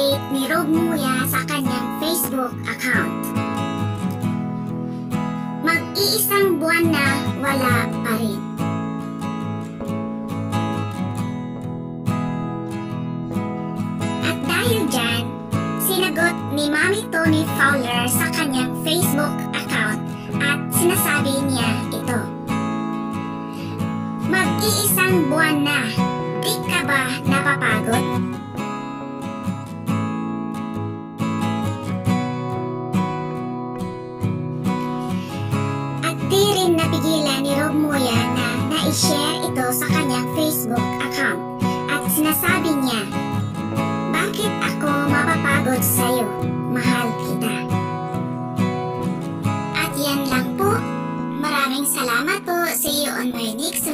update ni Rob Muya sa kanyang Facebook account. Mag-iisang buwan na wala pa rin. At dahil dyan, sinagot ni Mami Tony Fowler sa kanyang Facebook account at sinasabi niya ito. Mag-iisang buwan na, di ka ba napapagod? 案内に行くぞ。